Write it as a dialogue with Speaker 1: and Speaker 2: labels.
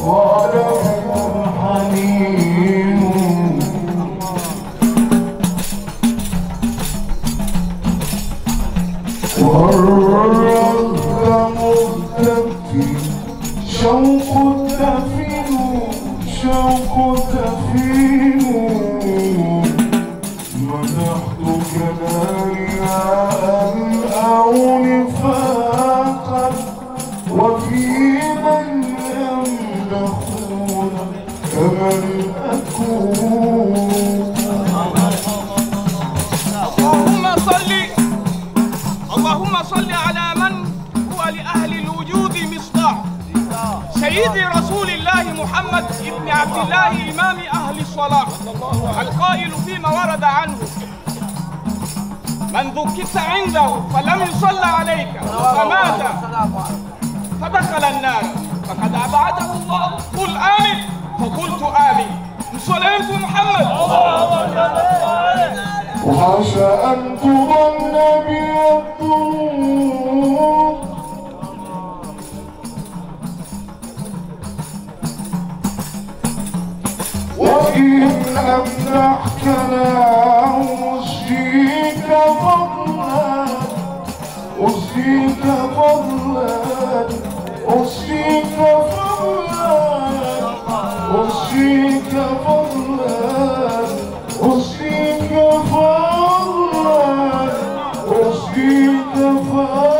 Speaker 1: Agora سيدي رسول الله محمد بن عبد الله إمام أهل الصلاح القائل فيما ورد عنه. من ذكرت عنده فلم يصل عليك فمات. فدخل النار فقد أبعده الله. قل آمين. فقلت آمين. صليت محمد
Speaker 2: وحاشا أن تظن بي الظنون وإن أمدحك لا أشيك فضلا أشيك فضلا أشيك فضلا أشيك فضلا أشيك فضلا أشيك فضلا